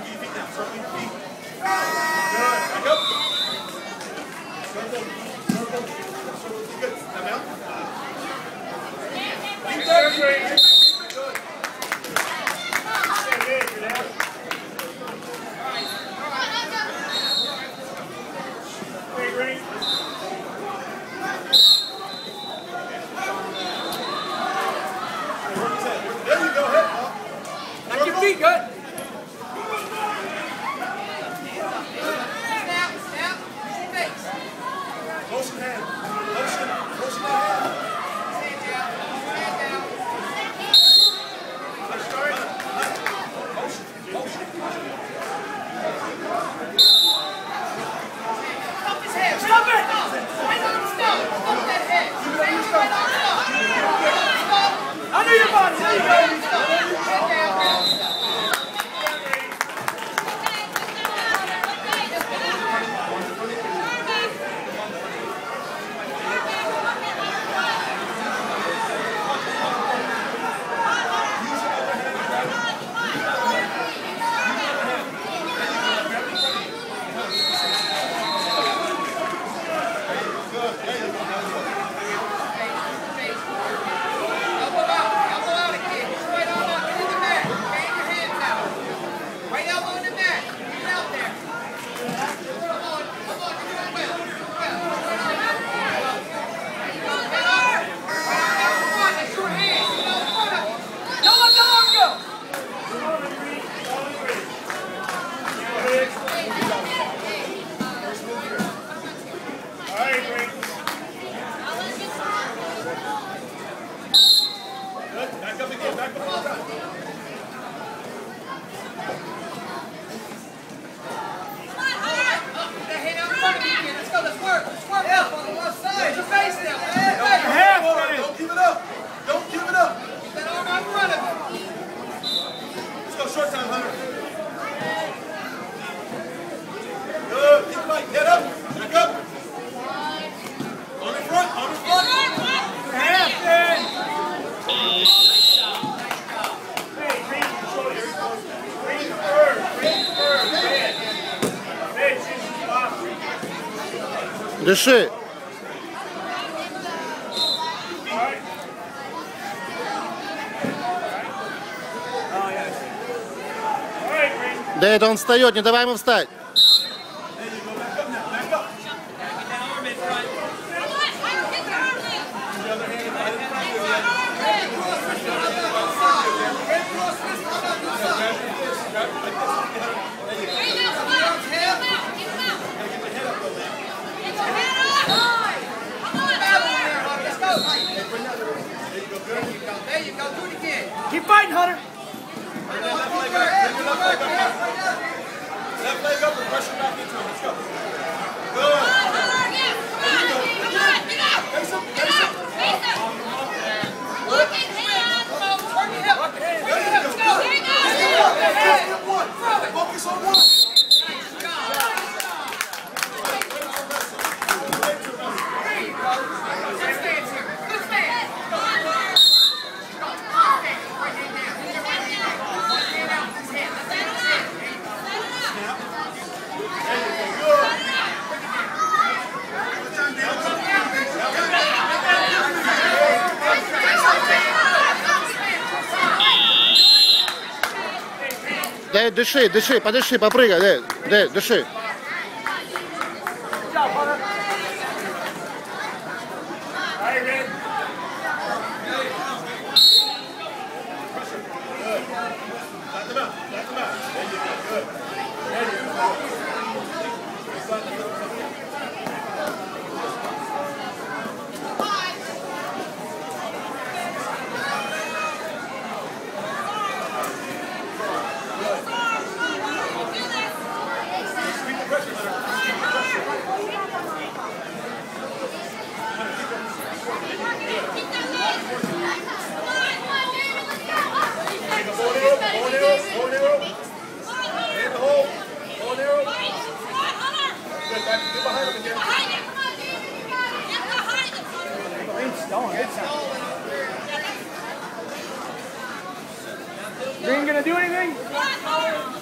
Circle your feet down. Circle feet. Good. Back up. Circle. Circle. Circle. Good. Time out. Keep that. You good. Motion hand. Motion. Motion hand. Let's start. Motion. Motion. Stop your body. There you go. Дыши. Да это он встает, не давай ему встать. Keep fighting, Hunter. Bring that left leg up. Bring your left leg up. Left leg up and pressure back into it. Let's go. Good. Дыши, дыши, подыши, попрыгай, да, да, дыши. going. Good. Green gonna do anything?